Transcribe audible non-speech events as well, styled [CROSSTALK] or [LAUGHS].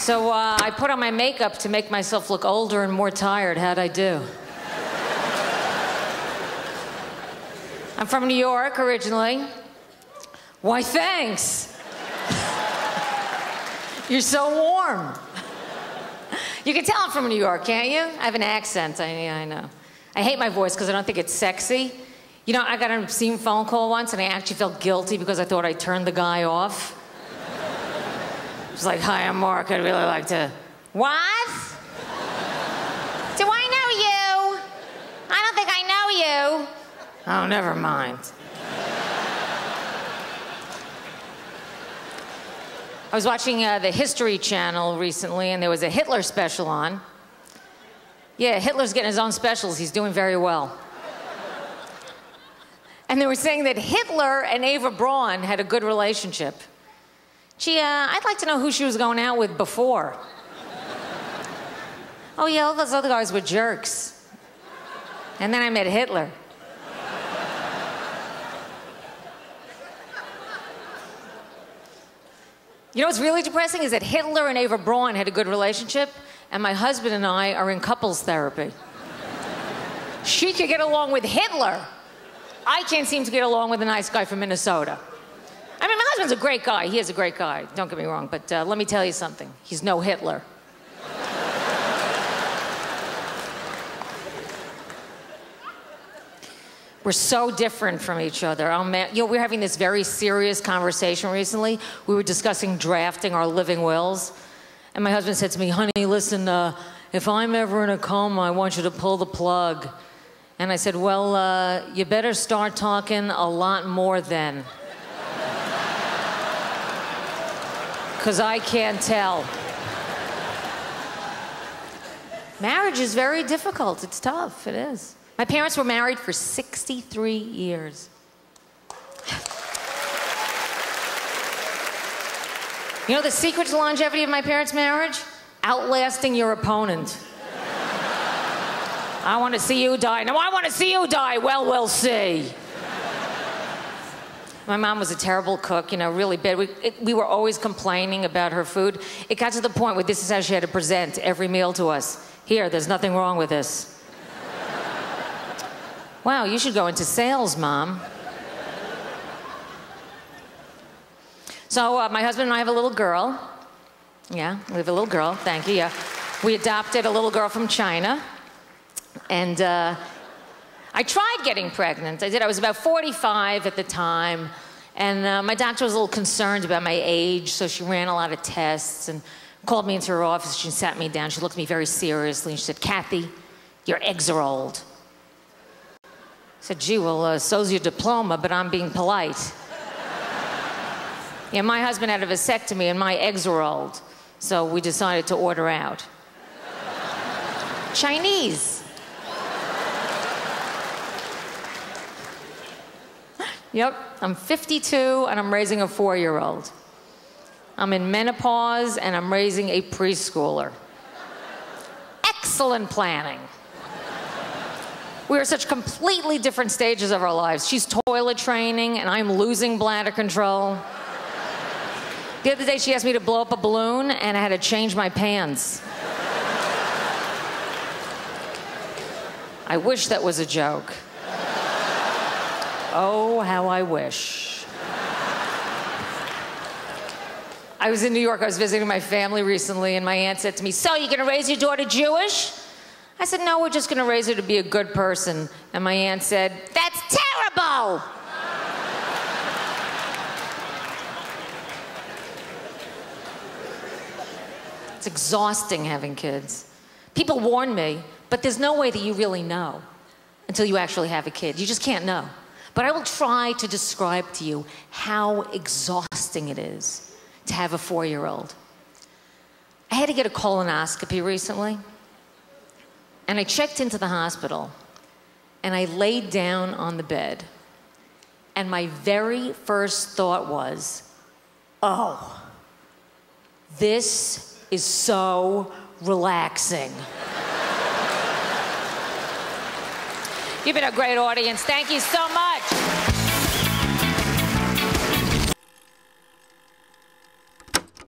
So uh, I put on my makeup to make myself look older and more tired. How'd I do? I'm from New York originally. Why, thanks. You're so warm. You can tell I'm from New York, can't you? I have an accent. I, I know. I hate my voice because I don't think it's sexy. You know, I got an obscene phone call once and I actually felt guilty because I thought I turned the guy off. Was like, hi, I'm Mark. I'd really like to. What? Do I know you? I don't think I know you. Oh, never mind. I was watching uh, the History Channel recently, and there was a Hitler special on. Yeah, Hitler's getting his own specials. He's doing very well. And they were saying that Hitler and Eva Braun had a good relationship. Gee, uh, I'd like to know who she was going out with before. oh, yeah, all those other guys were jerks. And then I met Hitler. You know what's really depressing is that Hitler and Eva Braun had a good relationship, and my husband and I are in couples therapy. she could get along with Hitler. I can't seem to get along with a nice guy from Minnesota. Husband's a great guy. He is a great guy. Don't get me wrong. But uh, let me tell you something he's no Hitler. [LAUGHS] We're so different from each other. Oh, man. You know, we were having this very serious conversation recently. We were discussing drafting our living wills. And my husband said to me, honey, listen, uh, if I'm ever in a coma, I want you to pull the plug. And I said, well, uh, you better start talking a lot more then. Because I can't tell. Marriage is very difficult. It's tough. It is. My parents were married for 63 years. You know the secret to longevity of my parents' marriage? Outlasting your opponent. I want to see you die. No, I want to see you die. Well, we'll see. My mom was a terrible cook, you know, really bad. We, it, we were always complaining about her food. It got to the point where this is how she had to present every meal to us. Here, there's nothing wrong with this. [LAUGHS] Wow, you should go into sales, Mom. So, uh, my husband and I have a little girl. Yeah, we have a little girl. Thank you. Yeah. We adopted a little girl from China. And uh, I tried getting pregnant. I did. I was about 45 at the time. And uh, my doctor was a little concerned about my age, so she ran a lot of tests and called me into her office. She sat me down. She looked at me very seriously and she said, Cathy, your eggs are old. I said, gee, well, uh, so's your diploma, but I'm being polite. yeah, my husband had a vasectomy and my eggs were old, so we decided to order out. Chinese. Yep, I'm 52 and I'm raising a four year old. I'm in menopause and I'm raising a preschooler. Excellent planning. We are such completely different stages of our lives. She's toilet training, and I'm losing bladder control. The other day, she asked me to blow up a balloon, and I had to change my pants. I wish that was a joke. Oh, how I wish. I was in New York, I was visiting my family recently, and my aunt said to me, So, you're gonna raise your daughter Jewish? I said, No, we're just to raise her to be a good person. And my aunt said, That's terrible! it's exhausting having kids. People warn me, but there's no way that you really know until you actually have a kid. You just can't know. But I will try to describe to you how exhausting it is to have a four year old. I had to get a colonoscopy recently. And I checked into the hospital and I laid down on the bed. And my very first thought was, oh, this is so relaxing. You've been a great audience. Thank you so much.